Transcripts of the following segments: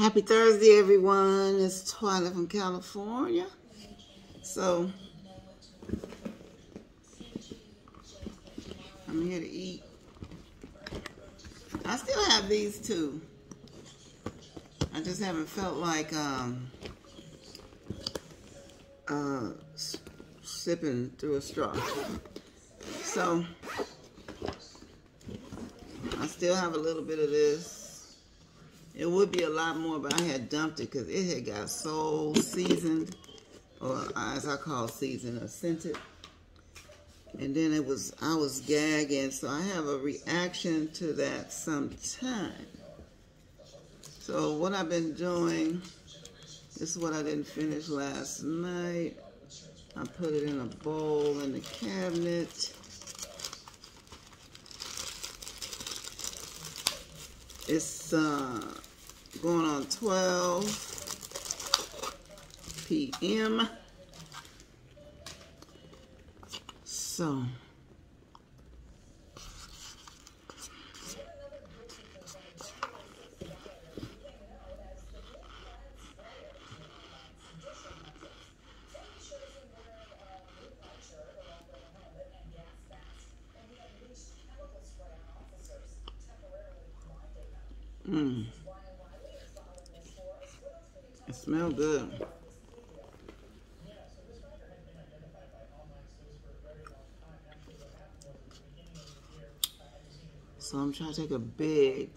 Happy Thursday, everyone. It's Twilight from California. So, I'm here to eat. I still have these two. I just haven't felt like um, uh, sipping through a straw. So, I still have a little bit of this. It would be a lot more, but I had dumped it because it had got so seasoned, or as I call seasoned, or scented. And then it was, I was gagging, so I have a reaction to that sometime. So what I've been doing, this is what I didn't finish last night. I put it in a bowl in the cabinet. It's uh, going on 12 p.m. So, Mmm. It smells good. So I'm trying to take a big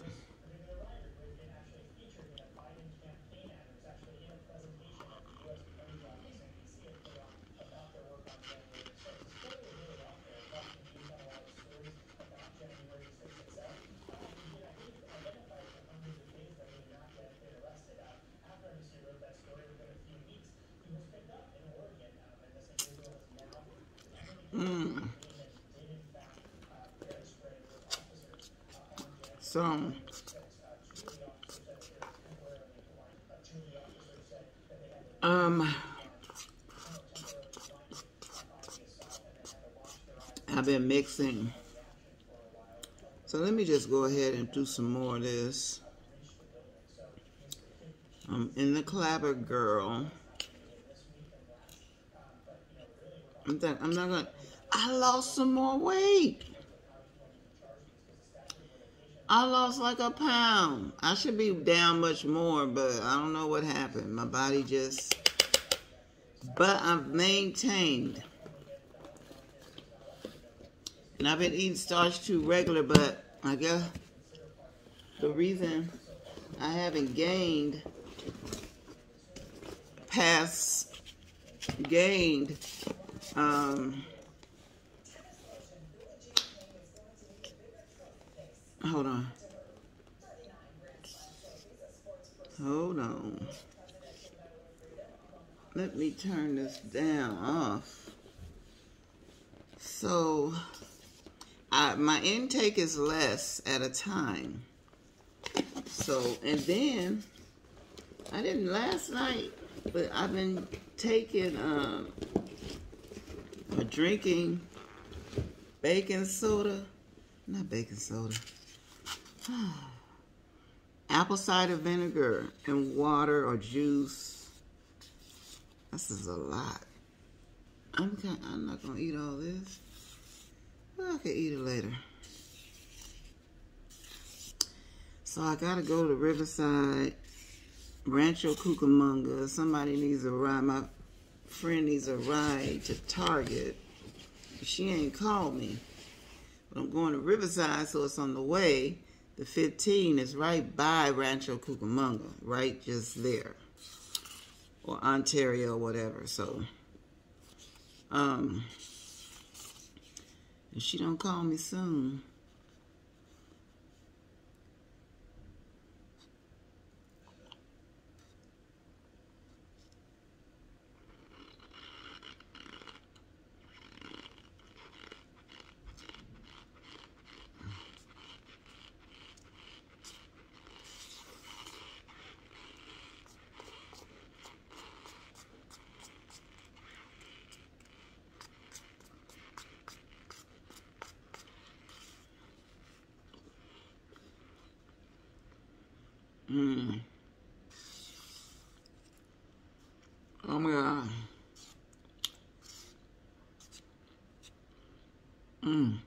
Mm. So, um, I've been mixing. So let me just go ahead and do some more of this. I'm in the Clabber Girl. I'm, I'm not gonna. I lost some more weight. I lost like a pound. I should be down much more, but I don't know what happened. My body just. But I've maintained. And I've been eating starch too regular, but I guess the reason I haven't gained past gained um hold on. Hold on. Let me turn this down off. So I, my intake is less at a time. So and then I didn't last night but I've been taking um or drinking baking soda, not baking soda, apple cider vinegar and water or juice. This is a lot. I'm kind, I'm not gonna eat all this. I can eat it later. So I gotta go to Riverside, Rancho Cucamonga. Somebody needs a ride. My friend needs a ride to Target. She ain't called me. But I'm going to Riverside, so it's on the way. The 15 is right by Rancho Cucamonga, right just there. Or Ontario, whatever. So, um, if she don't call me soon, Mm. Oh my God. Mm.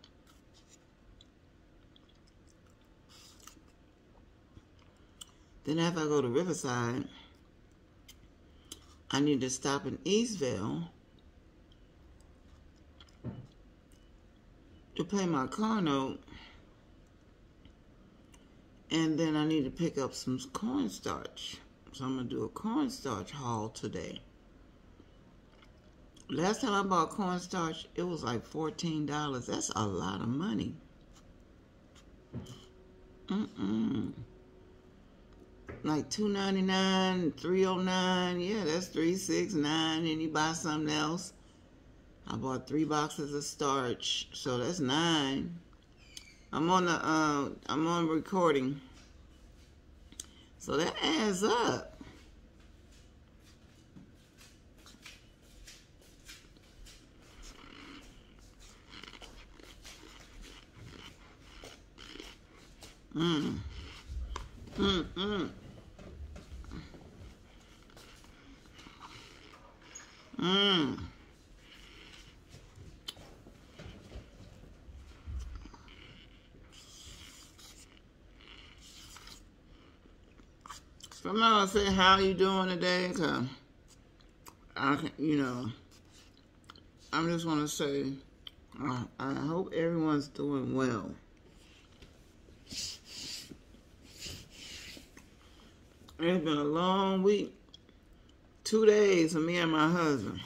Then after I go to Riverside, I need to stop in Eastvale to pay my car note and then I need to pick up some cornstarch. So I'm going to do a cornstarch haul today. Last time I bought cornstarch, it was like $14. That's a lot of money. Mm-mm. Like two ninety nine, three oh nine. Yeah, that's three six nine. And you buy something else. I bought three boxes of starch, so that's nine. I'm on the uh, I'm on recording, so that adds up. Mm. Mm, mm. Mm. I'm not gonna say how you doing today, cause I can, you know, I'm just gonna say I hope everyone's doing well. It's been a long week. Two days for me and my husband.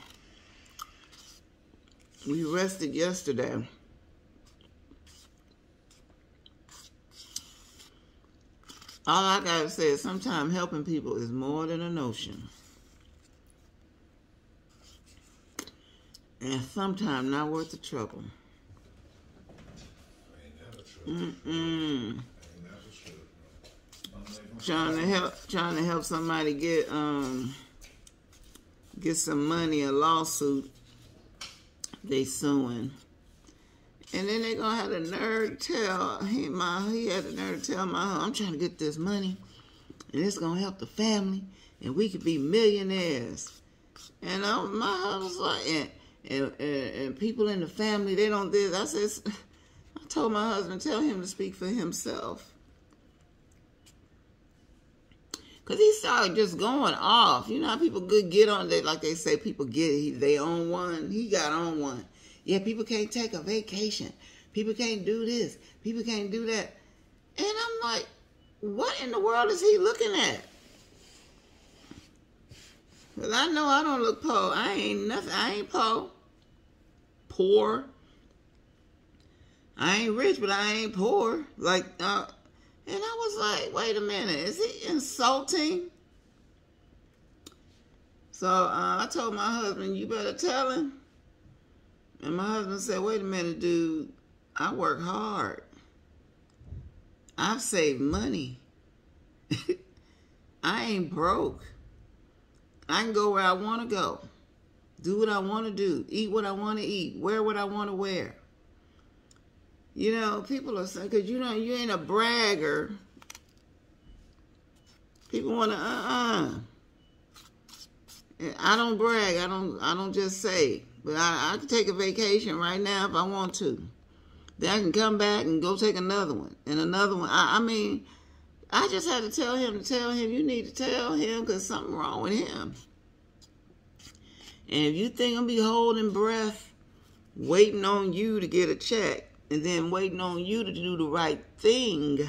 We rested yesterday. All I gotta say is sometimes helping people is more than a notion. And sometimes not worth the trouble. Mm-mm trying to help trying to help somebody get um get some money a lawsuit they suing and then they gonna have the nerve to tell he my he had the nerve to tell my I'm trying to get this money and it's gonna help the family and we could be millionaires and I'm, my husband was like and, and, and, and people in the family they don't this I said I told my husband tell him to speak for himself Cause he started just going off. You know how people good get on they like they say people get they own one. He got on one. Yeah, people can't take a vacation. People can't do this. People can't do that. And I'm like, what in the world is he looking at? Cause I know I don't look poor. I ain't nothing. I ain't poor. Poor. I ain't rich, but I ain't poor. Like uh, and I was like, wait a minute, is he insulting? So uh, I told my husband, you better tell him. And my husband said, wait a minute, dude, I work hard. I've saved money. I ain't broke. I can go where I want to go, do what I want to do, eat what I want to eat, wear what I want to wear. You know, people are saying, because you know, you ain't a bragger. People want to, uh-uh. I don't brag. I don't, I don't just say. But I, I can take a vacation right now if I want to. Then I can come back and go take another one and another one. I, I mean, I just had to tell him to tell him, you need to tell him because something wrong with him. And if you think I'm be holding breath, waiting on you to get a check, and then waiting on you to do the right thing.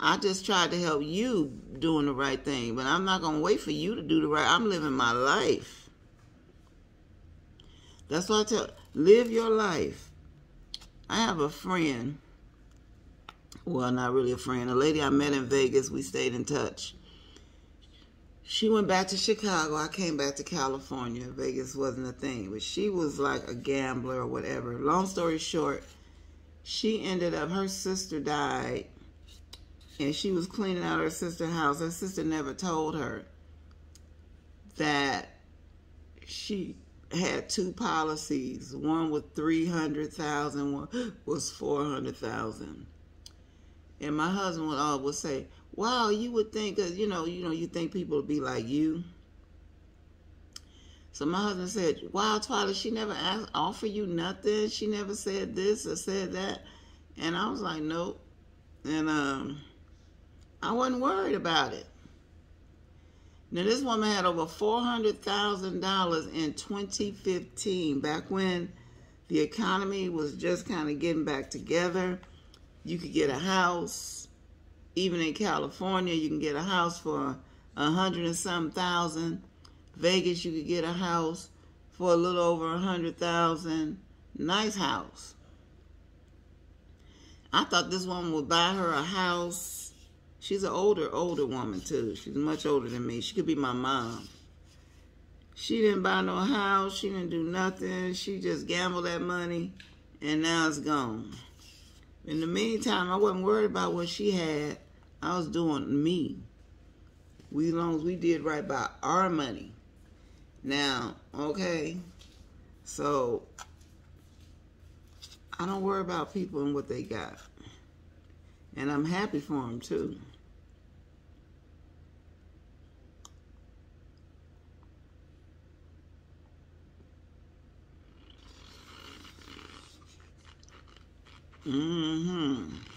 I just tried to help you doing the right thing, but I'm not going to wait for you to do the right. I'm living my life. That's why I tell live your life. I have a friend. Well, not really a friend. A lady I met in Vegas. We stayed in touch. She went back to Chicago. I came back to California. Vegas wasn't a thing, but she was like a gambler or whatever. Long story short, she ended up, her sister died, and she was cleaning out her sister's house. Her sister never told her that she had two policies. One was 300,000, one was 400,000. And my husband would always say, wow, you would think, cause you know, you know, you think people would be like you. So my husband said, wow, Twilight, she never asked, offer you nothing. She never said this or said that. And I was like, nope. And um, I wasn't worried about it. Now, this woman had over $400,000 in 2015, back when the economy was just kind of getting back together. You could get a house, even in California, you can get a house for a hundred and some thousand. Vegas, you could get a house for a little over a hundred thousand. Nice house. I thought this woman would buy her a house She's an older, older woman too. She's much older than me. She could be my mom. She didn't buy no house. She didn't do nothing. She just gambled that money and now it's gone. In the meantime, I wasn't worried about what she had. I was doing me. We, as long as we did right by our money. Now, okay, so I don't worry about people and what they got. And I'm happy for them too. Mm-hmm.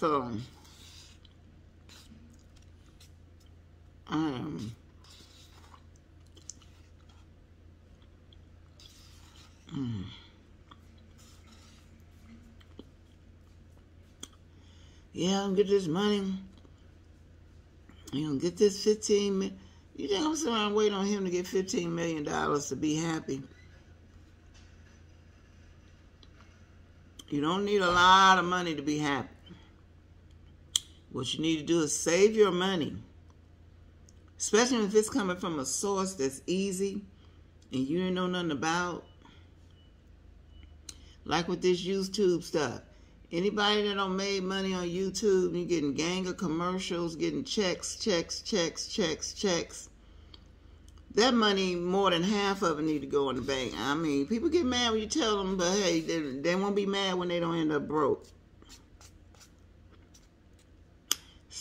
So, um, mm, yeah, I'm get this money. You know, get this 15 You think I'm sitting around waiting on him to get $15 million to be happy? You don't need a lot of money to be happy. What you need to do is save your money. Especially if it's coming from a source that's easy and you don't know nothing about. Like with this YouTube stuff. Anybody that don't made money on YouTube, you getting gang of commercials, getting checks, checks, checks, checks, checks. That money, more than half of it need to go in the bank. I mean, people get mad when you tell them, but hey, they, they won't be mad when they don't end up broke.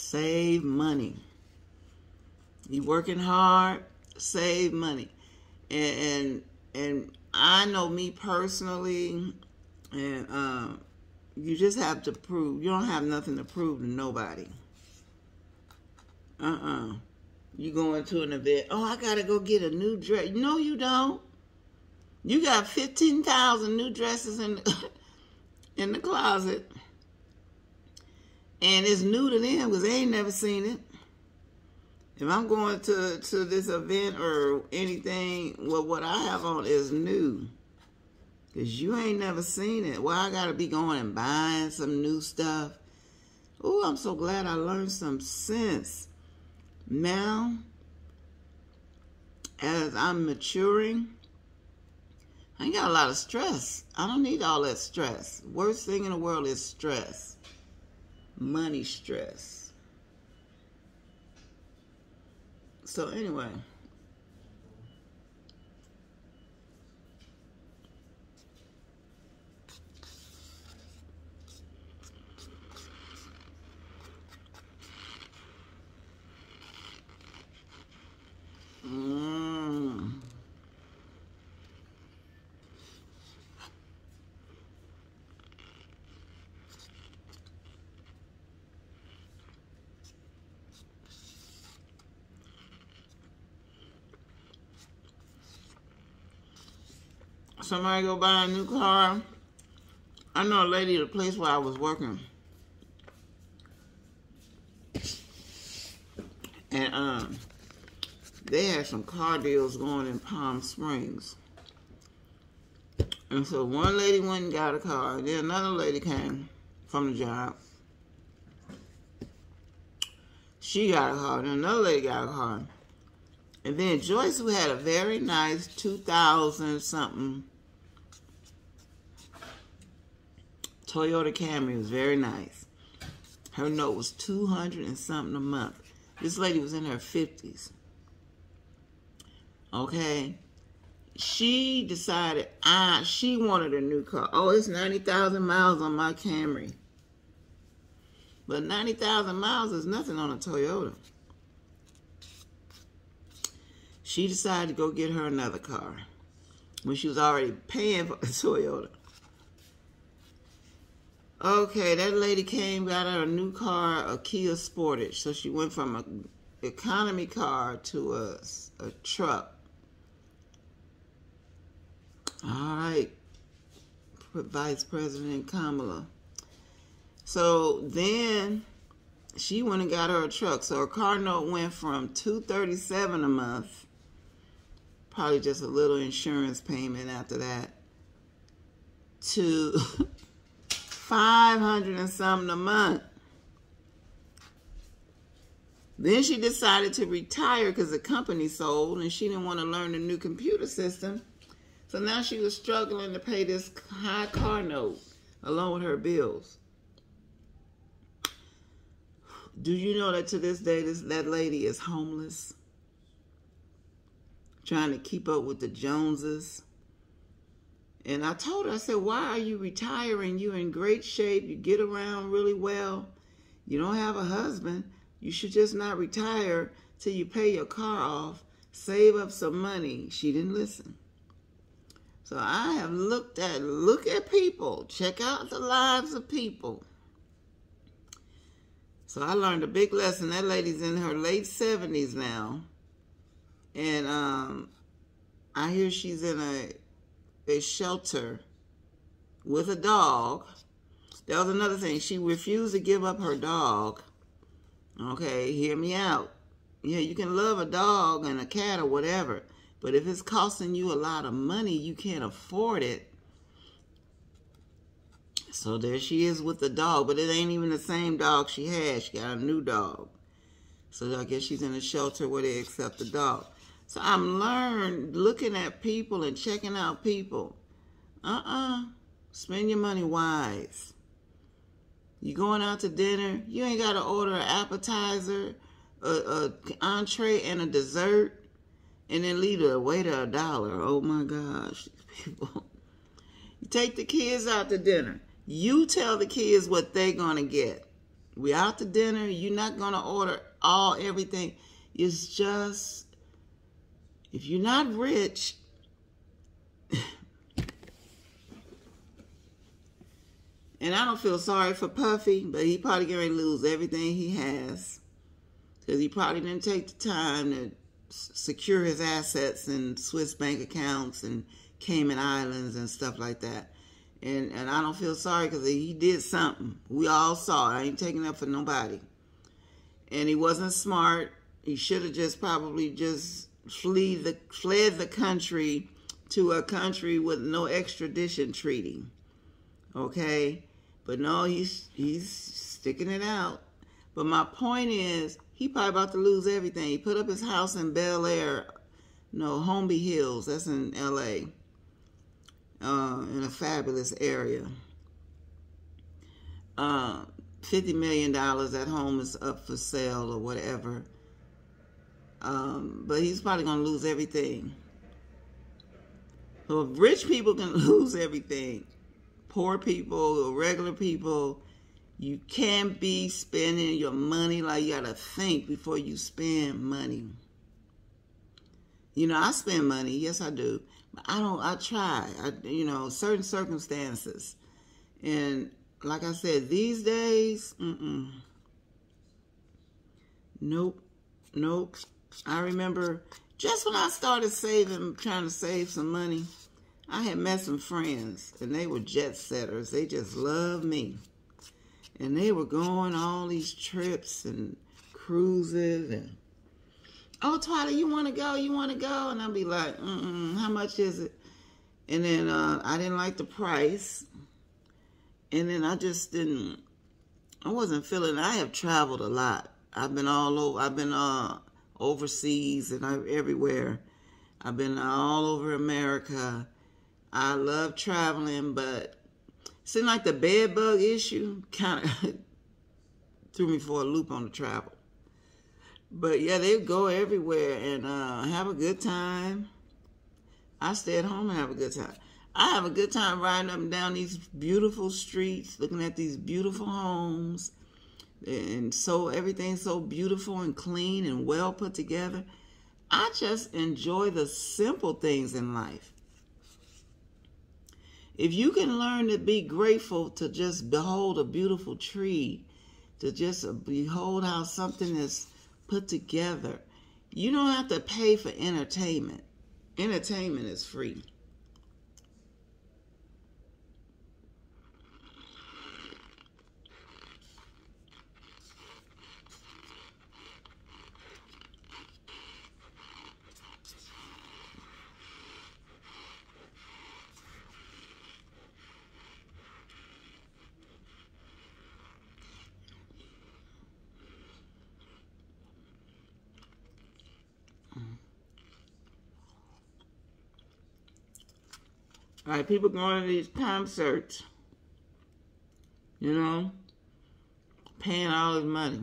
Save money. You working hard, save money. And and, and I know me personally, and uh, you just have to prove. You don't have nothing to prove to nobody. Uh-uh. You going to an event. Oh, I got to go get a new dress. No, you don't. You got 15,000 new dresses in, in the closet. And it's new to them because they ain't never seen it. If I'm going to, to this event or anything, well, what I have on is new. Because you ain't never seen it. Well, I got to be going and buying some new stuff. Oh, I'm so glad I learned some sense. Now, as I'm maturing, I ain't got a lot of stress. I don't need all that stress. Worst thing in the world is stress money stress. So anyway, mm. Somebody go buy a new car. I know a lady at a place where I was working. And um, they had some car deals going in Palm Springs. And so one lady went and got a car. Then another lady came from the job. She got a car. Then another lady got a car. And then Joyce, who had a very nice 2000 something Toyota Camry was very nice. Her note was 200 and something a month. This lady was in her 50s. Okay? She decided I she wanted a new car. Oh, it's 90,000 miles on my Camry. But 90,000 miles is nothing on a Toyota. She decided to go get her another car when she was already paying for a Toyota. Okay, that lady came, got her a new car, a Kia Sportage. So she went from an economy car to a, a truck. All right, Vice President Kamala. So then she went and got her a truck. So her car note went from 237 a month, probably just a little insurance payment after that, to 500 and something a month. Then she decided to retire because the company sold and she didn't want to learn the new computer system. So now she was struggling to pay this high car note along with her bills. Do you know that to this day, this, that lady is homeless? Trying to keep up with the Joneses. And I told her, I said, why are you retiring? You're in great shape. You get around really well. You don't have a husband. You should just not retire till you pay your car off. Save up some money. She didn't listen. So I have looked at, look at people. Check out the lives of people. So I learned a big lesson. That lady's in her late 70s now. And um, I hear she's in a a shelter with a dog. That was another thing. She refused to give up her dog. Okay, hear me out. Yeah, you can love a dog and a cat or whatever, but if it's costing you a lot of money, you can't afford it. So there she is with the dog, but it ain't even the same dog she had. She got a new dog. So I guess she's in a shelter where they accept the dog. So I'm learned looking at people and checking out people. Uh-uh. Spend your money wise. You going out to dinner, you ain't got to order an appetizer, a, a entree, and a dessert, and then leave the waiter a dollar. Oh my gosh, people. You take the kids out to dinner. You tell the kids what they're gonna get. We out to dinner. You're not gonna order all everything. It's just if you're not rich, and I don't feel sorry for Puffy, but he probably going to lose everything he has because he probably didn't take the time to secure his assets in Swiss bank accounts and Cayman Islands and stuff like that. And and I don't feel sorry because he did something. We all saw it. I ain't taking up for nobody. And he wasn't smart. He should have just probably just flee the fled the country to a country with no extradition treaty. Okay? But no, he's he's sticking it out. But my point is, he probably about to lose everything. He put up his house in Bel Air, no, Holmby Hills. That's in L.A. Uh, in a fabulous area. Uh, $50 million at home is up for sale or whatever. Um, but he's probably going to lose everything. So if rich people can lose everything, poor people, regular people, you can't be spending your money like you got to think before you spend money. You know, I spend money. Yes, I do. But I don't, I try. I, you know, certain circumstances. And like I said, these days, mm-mm. Nope. Nope. I remember just when I started saving, trying to save some money, I had met some friends, and they were jet setters. They just loved me. And they were going all these trips and cruises and, oh, Twilight, you want to go? You want to go? And I'd be like, mm-mm, how much is it? And then uh, I didn't like the price. And then I just didn't, I wasn't feeling, I have traveled a lot. I've been all over, I've been uh, overseas and I, everywhere. I've been all over America. I love traveling, but seemed like the bed bug issue kind of threw me for a loop on the travel. But yeah, they go everywhere and uh, have a good time. I stay at home and have a good time. I have a good time riding up and down these beautiful streets, looking at these beautiful homes, and so everything's so beautiful and clean and well put together. I just enjoy the simple things in life. If you can learn to be grateful to just behold a beautiful tree, to just behold how something is put together, you don't have to pay for entertainment. Entertainment is free. Right, people going to these concerts, you know, paying all this money.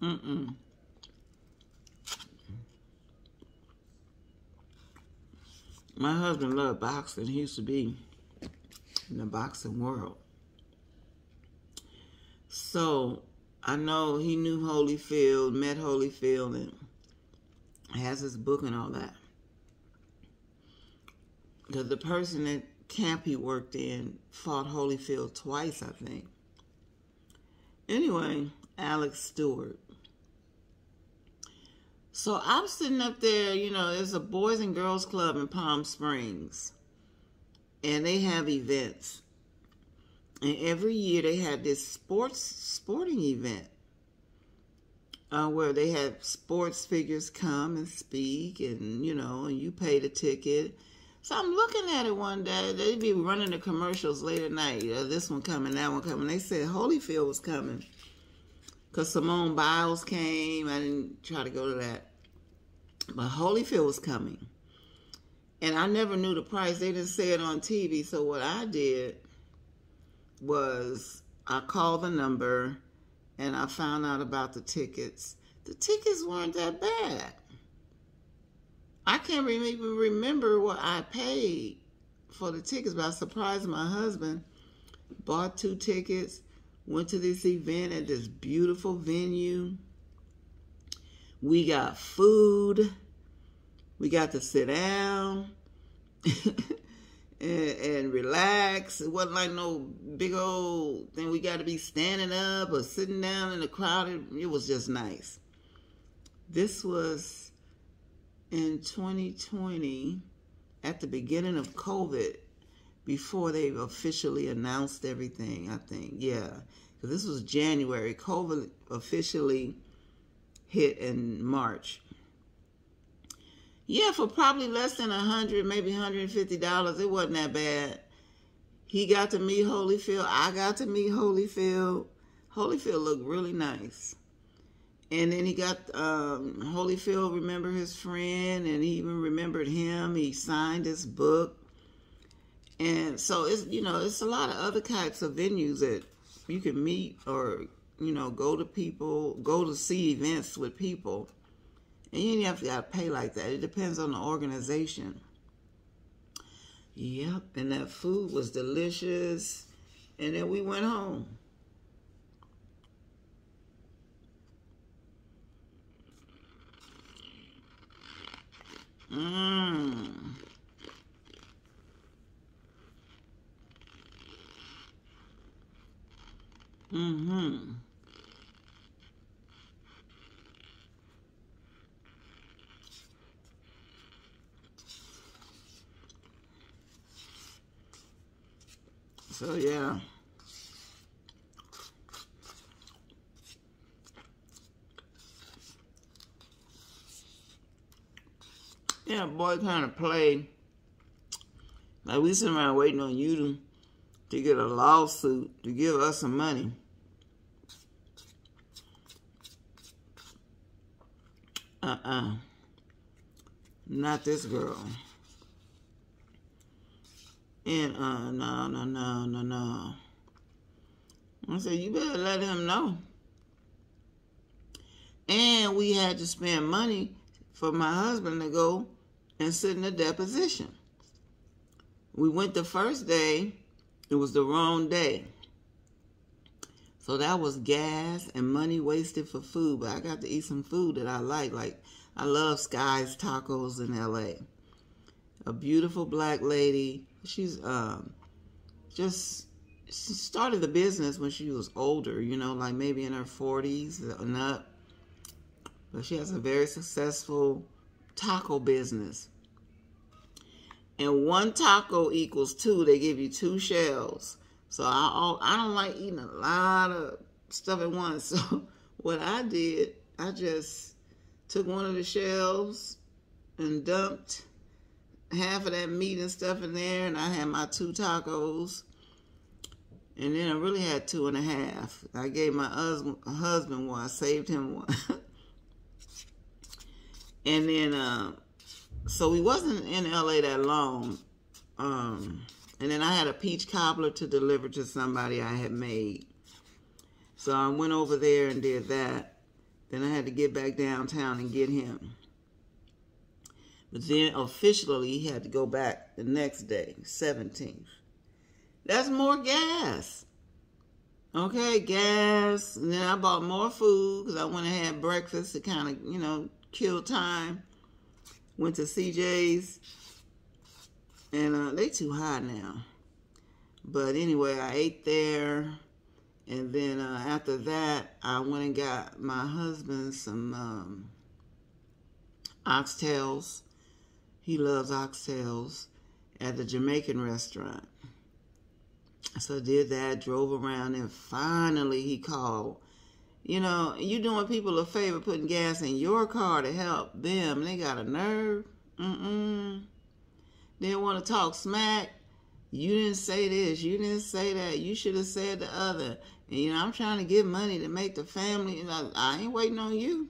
Mm-mm. My husband loved boxing. He used to be in the boxing world. So I know he knew Holyfield, met Holyfield, and has his book and all that the, the person that camp he worked in fought Holyfield twice, I think. Anyway, Alex Stewart. So I'm sitting up there, you know, there's a Boys and Girls Club in Palm Springs. And they have events. And every year they had this sports sporting event. Uh, where they have sports figures come and speak and, you know, and you pay the ticket so I'm looking at it one day. They'd be running the commercials late at night. You know, this one coming, that one coming. They said Holyfield was coming. Because Simone Biles came. I didn't try to go to that. But Holyfield was coming. And I never knew the price. They didn't say it on TV. So what I did was I called the number and I found out about the tickets. The tickets weren't that bad. I can't even remember what I paid for the tickets, but I surprised my husband. Bought two tickets, went to this event at this beautiful venue. We got food. We got to sit down and, and, relax. It wasn't like no big old thing. We got to be standing up or sitting down in the crowd. It was just nice. This was in 2020 at the beginning of COVID before they officially announced everything, I think. Yeah. Because this was January. COVID officially hit in March. Yeah, for probably less than a hundred, maybe $150. It wasn't that bad. He got to meet Holyfield. I got to meet Holyfield. Holyfield looked really nice. And then he got um, Holyfield, remember his friend, and he even remembered him. He signed his book. And so it's, you know, it's a lot of other types of venues that you can meet or, you know, go to people, go to see events with people. And you don't have to pay like that. It depends on the organization. Yep, and that food was delicious. And then we went home. Mmm. Mm-hmm. So yeah. Yeah, boy kind of play. Like we sitting around waiting on you to, to get a lawsuit to give us some money. Uh-uh. Not this girl. And, uh, no, no, no, no, no. I said, you better let him know. And we had to spend money for my husband to go and sit in a deposition. We went the first day, it was the wrong day. So that was gas and money wasted for food, but I got to eat some food that I like. Like, I love Sky's Tacos in LA. A beautiful black lady. She's um, just she started the business when she was older, you know, like maybe in her 40s and up. But she has a very successful taco business. And one taco equals two. They give you two shells. So I, I don't like eating a lot of stuff at once. So what I did, I just took one of the shells and dumped half of that meat and stuff in there. And I had my two tacos. And then I really had two and a half. I gave my husband, husband one. I saved him one. and then, uh, so we wasn't in LA that long. Um, and then I had a peach cobbler to deliver to somebody I had made. So I went over there and did that. Then I had to get back downtown and get him. But then officially he had to go back the next day, 17th. That's more gas. Okay, gas. And then I bought more food because I went and had breakfast to kind of, you know, kill time. Went to CJ's and uh, they too high now. But anyway, I ate there. And then uh, after that, I went and got my husband some um, oxtails. He loves oxtails at the Jamaican restaurant. So I did that, drove around, and finally he called. You know, you doing people a favor putting gas in your car to help them. They got a nerve. Mm-mm didn't want to talk smack. You didn't say this. You didn't say that. You should have said the other. And, you know, I'm trying to get money to make the family. And I, I ain't waiting on you.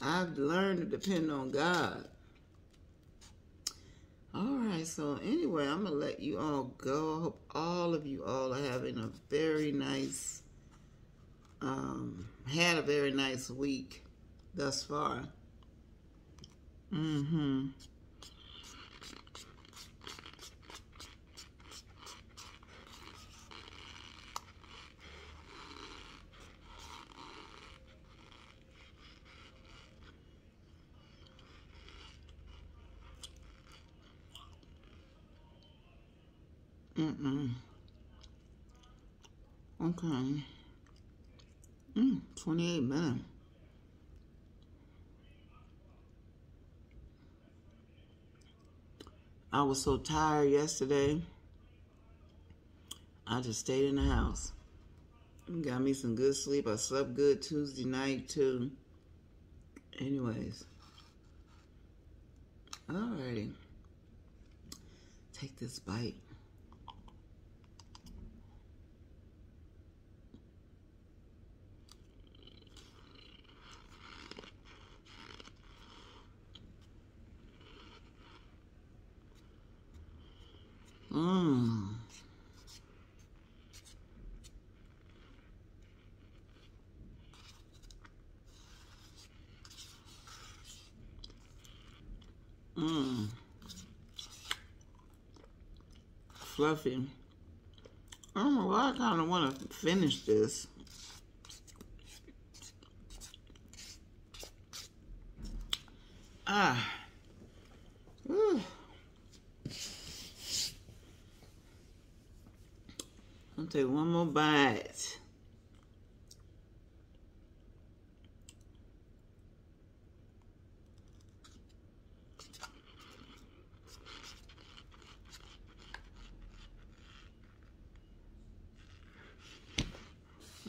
I've learned to depend on God. All right, so anyway, I'm going to let you all go. I hope all of you all are having a very nice, um, had a very nice week thus far. Mm-hmm. Mm-mm. Okay. Mm, 28 minutes. I was so tired yesterday. I just stayed in the house. Got me some good sleep. I slept good Tuesday night too. Anyways. Alrighty. Take this bite. Mmm. Mmm. Fluffy. I don't know why I kind of want to finish this. Ah. Ooh. I'll take one more bite.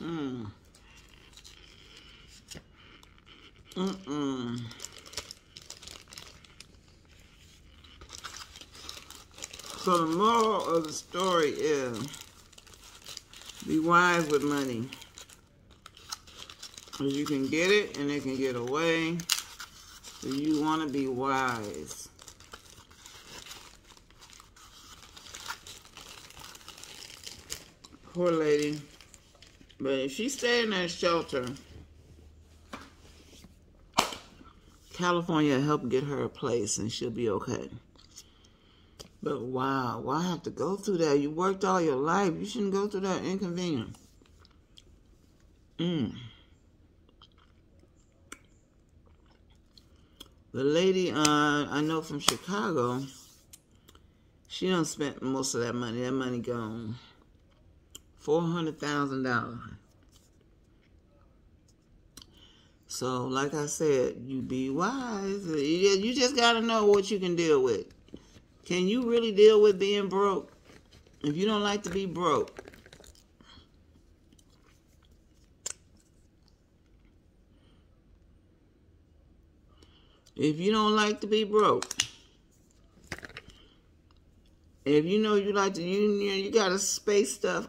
Mmm. Mm-mm. So the of the story is be wise with money. Because you can get it and it can get away. So you want to be wise. Poor lady. But if she stay in that shelter, California help get her a place and she'll be okay. But wow, why have to go through that? You worked all your life. You shouldn't go through that inconvenience. Mm. The lady uh, I know from Chicago, she don't spend most of that money. That money gone. Four hundred thousand dollars. So, like I said, you be wise. You just got to know what you can deal with. Can you really deal with being broke? If you don't like to be broke, if you don't like to be broke, if you know you like to, you, you, you got to space stuff